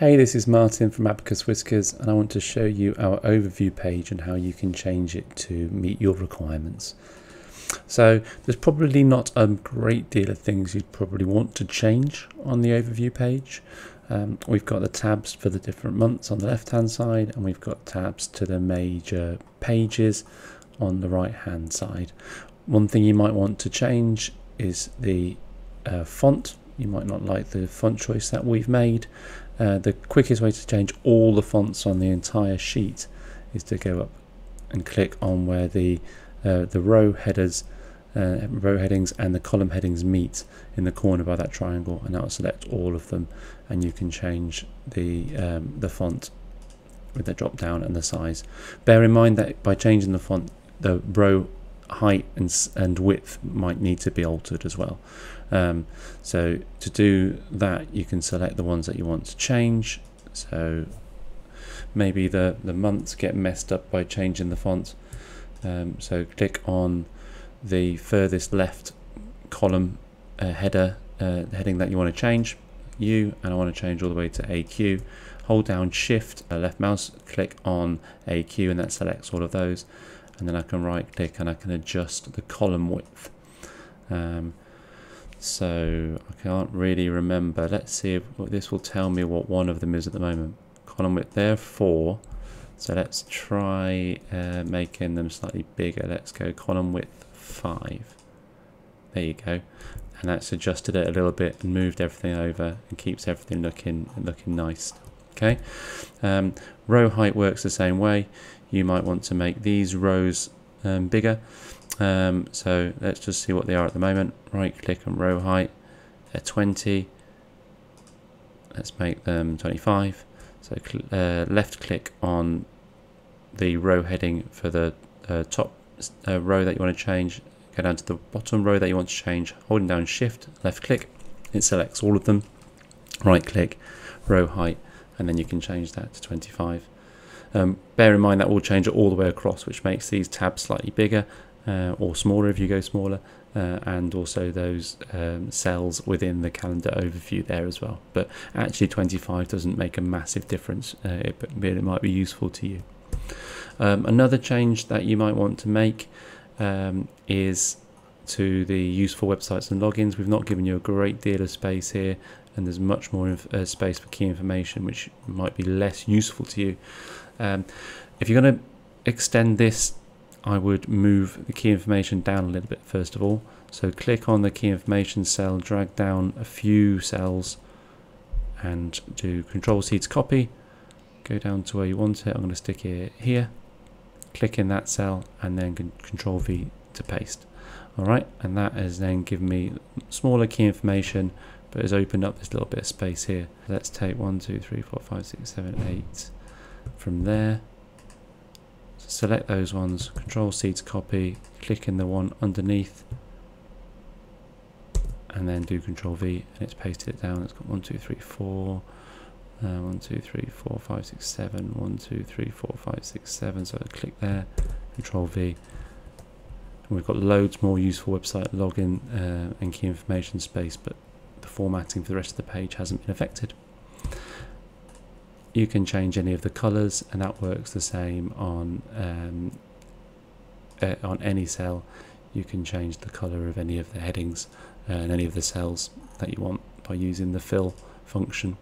Hey, this is Martin from Abacus Whiskers, and I want to show you our overview page and how you can change it to meet your requirements. So, there's probably not a great deal of things you'd probably want to change on the overview page. Um, we've got the tabs for the different months on the left hand side, and we've got tabs to the major pages on the right hand side. One thing you might want to change is the uh, font. You might not like the font choice that we've made. Uh, the quickest way to change all the fonts on the entire sheet is to go up and click on where the uh, the row headers uh, row headings and the column headings meet in the corner by that triangle and that will select all of them and you can change the um, the font with the drop down and the size bear in mind that by changing the font the row height and, and width might need to be altered as well. Um, so to do that, you can select the ones that you want to change. So maybe the, the months get messed up by changing the font. Um, so click on the furthest left column uh, header uh, heading that you want to change, U, and I want to change all the way to AQ. Hold down Shift, uh, left mouse, click on AQ, and that selects all of those and then I can right click and I can adjust the column width um, so I can't really remember. Let's see if this will tell me what one of them is at the moment. Column width there four. So let's try uh, making them slightly bigger. Let's go column width five. There you go. And that's adjusted it a little bit and moved everything over and keeps everything looking looking nice. Okay? Um, row height works the same way. You might want to make these rows um, bigger um, so let's just see what they are at the moment. Right click on row height. They're 20 let's make them 25 so uh, left click on the row heading for the uh, top uh, row that you want to change. Go down to the bottom row that you want to change. Holding down shift left click. It selects all of them. Right click row height and then you can change that to 25 um, bear in mind that will change it all the way across, which makes these tabs slightly bigger uh, or smaller if you go smaller, uh, and also those um, cells within the calendar overview there as well. But actually 25 doesn't make a massive difference, uh, it, it might be useful to you. Um, another change that you might want to make um, is to the useful websites and logins. We've not given you a great deal of space here and there's much more uh, space for key information which might be less useful to you. Um, if you're going to extend this, I would move the key information down a little bit first of all. So click on the key information cell, drag down a few cells and do control C to copy. Go down to where you want it. I'm going to stick it here. Click in that cell and then control V to paste. Alright, and that has then given me smaller key information but has opened up this little bit of space here. Let's take 1, 2, 3, 4, 5, 6, 7, 8, from there. Select those ones, Control C to copy, click in the one underneath, and then do Control V, and it's pasted it down. It's got 1, 2, 3, 4, uh, 1, 2, 3, 4, 5, 6, 7, 1, 2, 3, 4, 5, 6, 7. So I click there, Control V. And we've got loads more useful website login uh, and key information space, but the formatting for the rest of the page hasn't been affected you can change any of the colors and that works the same on um, uh, on any cell. You can change the color of any of the headings uh, and any of the cells that you want by using the fill function